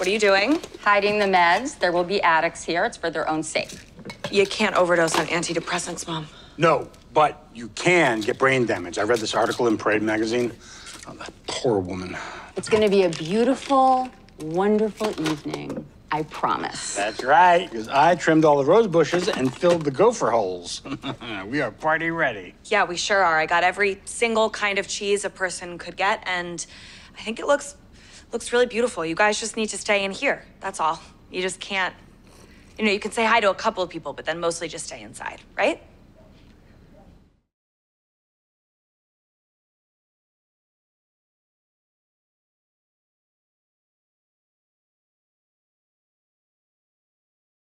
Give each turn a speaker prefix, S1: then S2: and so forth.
S1: What are you doing?
S2: Hiding the meds. There will be addicts here. It's for their own sake.
S1: You can't overdose on antidepressants, Mom.
S3: No, but you can get brain damage. I read this article in Parade magazine. Oh, that poor woman.
S2: It's going to be a beautiful, wonderful evening. I promise.
S3: That's right, because I trimmed all the rose bushes and filled the gopher holes. we are party ready.
S1: Yeah, we sure are. I got every single kind of cheese a person could get, and I think it looks looks really beautiful. You guys just need to stay in here. That's all. You just can't. You know, you can say hi to a couple of people, but then mostly just stay inside, right?